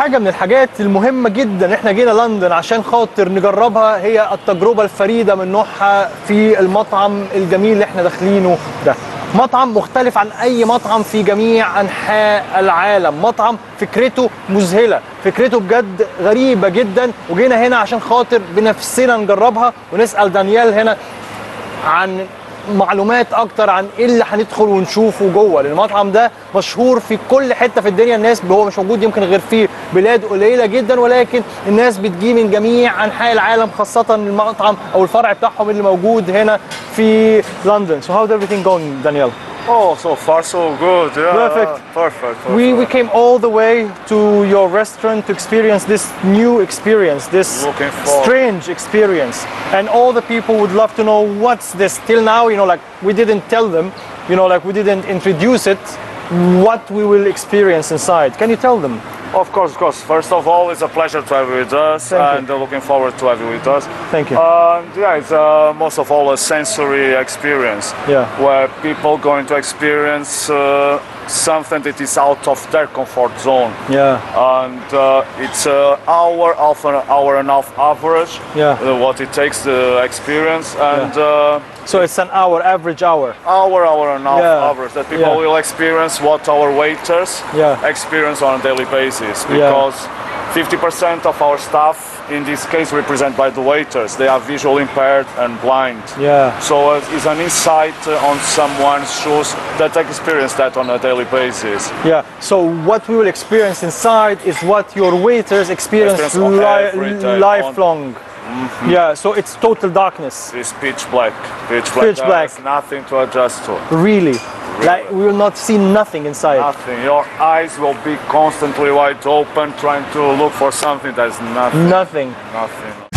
حاجة من الحاجات المهمة جدا. إحنا جينا لندن عشان خاطر نجربها. هي التجربة الفريدة من نوعها في المطعم الجميل اللي إحنا داخلينه ده. مطعم مختلف عن أي مطعم في جميع أنحاء العالم. مطعم فكرته مذهلة. فكرته بجد غريبة جدا. وجينا هنا عشان خاطر بنفسنا نجربها. ونسأل دانيال هنا عن معلومات أكتر عن إيه اللي هندخل ونشوفه جوه لأن المطعم ده مشهور في كل حتة في الدنيا. الناس هو مش موجود يمكن غير في بلاد قليلة جدا ولكن الناس بتجي من جميع أنحاء العالم خاصة المطعم أو الفرع بتاعهم اللي موجود هنا في لندن. So how's everything going Daniel? Oh, so far so good. Yeah, Perfect. Perfect. we we came all the way to your restaurant to experience this new experience this strange experience and all the people would love to know what's this till now you know like we didn't tell them you know like we didn't introduce it what we will experience inside can you tell them Of course, of course. First of all, it's a pleasure to have you with us, Thank and uh, looking forward to have you with us. Thank you. And yeah, it's uh, most of all a sensory experience. Yeah. Where people going to experience uh, something that is out of their comfort zone. yeah And uh, it's an hour, half an hour and a half average. Yeah. Uh, what it takes the experience and. Uh, so it's an hour average hour hour, hour and a half Yeah. average that people Yeah. will experience what our waiters Yeah. experience on a daily basis because 50% of our staff in this case represented by the waiters they are visually impaired and blind yeah so uh, it's an insight uh, on someone's shoes that experience that on a daily basis Yeah. So what we will experience inside is what your waiters experience, Experience on every day, on- lifelong. Yeah. So it's total darkness. it's pitch black pitch black Pitch black. There's nothing to adjust to Really. Like we will not see nothing inside. nothing your eyes will be constantly wide open trying to look for something that's nothing Nothing. nothing